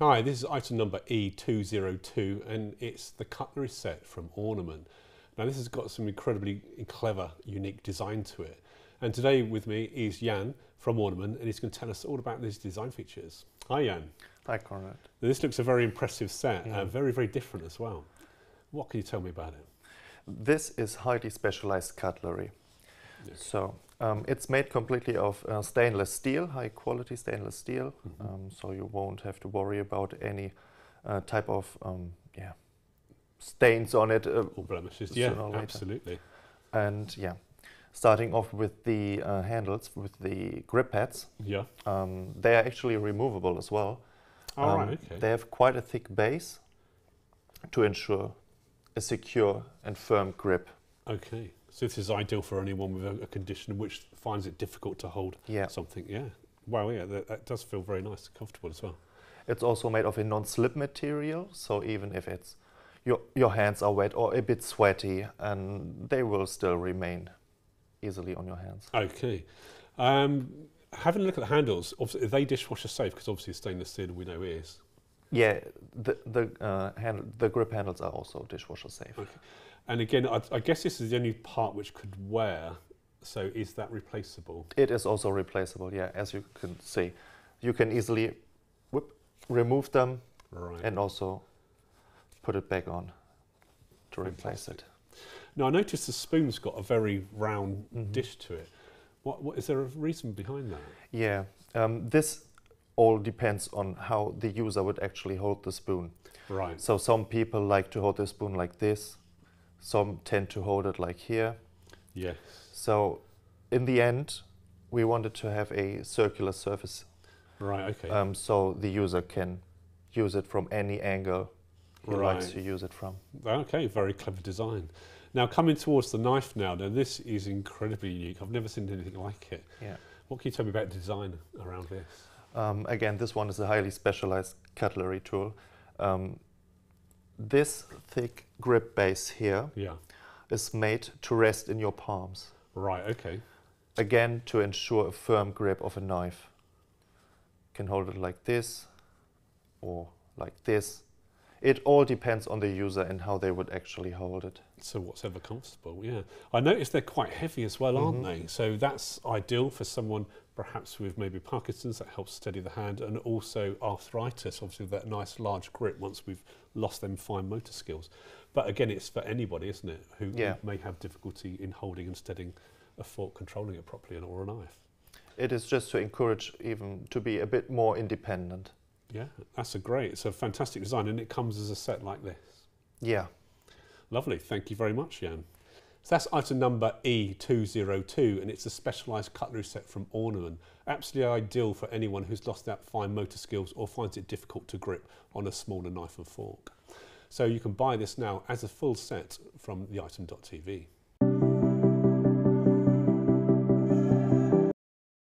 Hi, this is item number E202 and it's the cutlery set from Ornamin. Now this has got some incredibly clever, unique design to it. And today with me is Jan from Ornamin and he's going to tell us all about these design features. Hi Jan. Hi Conrad. Now, this looks a very impressive set, uh, very, very different as well. What can you tell me about it? This is highly specialized cutlery. So um, it's made completely of uh, stainless steel, high quality stainless steel. Um, so you won't have to worry about any uh, type of um, yeah stains on it. Uh, All blemishes? Yeah, or absolutely. and yeah, starting off with the uh, handles, with the grip pads. Yeah. Um, they are actually removable as well. All Um, right, okay. They have quite a thick base to ensure a secure and firm grip. Okay. So this is ideal for anyone with a, a condition which finds it difficult to hold Yeah. something. Yeah. Wow, yeah, that, that does feel very nice and comfortable as well. It's also made of a non-slip material, so even if it's your your hands are wet or a bit sweaty, and they will still remain easily on your hands. Okay. Um, having a look at the handles, obviously, are they dishwasher safe? Because obviously stainless steel we know is. Yeah, the the uh, handle, the grip handles are also dishwasher safe. Okay. And again, I, I guess this is the only part which could wear. So is that replaceable? It is also replaceable. Yeah, as you can see, you can easily whoop, remove them Right. and also put it back on to replace it. now I noticed the spoon's got a very round Mhm. dish to it. What, what is there a reason behind that? Yeah, um, this all depends on how the user would actually hold the spoon. Right. So some people like to hold the spoon like this, some tend to hold it like here. Yes. So in the end, we wanted to have a circular surface Right. Okay. um, so the user can use it from any angle he likes to use it from. Okay, very clever design. Now coming towards the knife now, now this is incredibly unique. I've never seen anything like it. Yeah. What can you tell me about the design around this? Um, again, this one is a highly specialized cutlery tool. Um, this thick grip base here Yeah. is made to rest in your palms. Right, okay. Again, to ensure a firm grip of a knife. You Can hold it like this or like this. It all depends on the user and how they would actually hold it. So what's ever comfortable, yeah. I noticed they're quite heavy as well, aren't Mhm. they? So that's ideal for someone perhaps with maybe Parkinson's, that helps steady the hand, and also arthritis, obviously that nice large grip once we've lost them fine motor skills. But again, it's for anybody, isn't it, who Yeah. may have difficulty in holding and steadying a fork, controlling it properly, or a knife. It is just to encourage even to be a bit more independent. Yeah, that's a great, it's a fantastic design, and it comes as a set like this. Yeah. Lovely, thank you very much, Jan. So that's item number E202, and it's a specialised cutlery set from Ornamin. Absolutely ideal for anyone who's lost that fine motor skills or finds it difficult to grip on a smaller knife and fork. So you can buy this now as a full set from theitem.tv.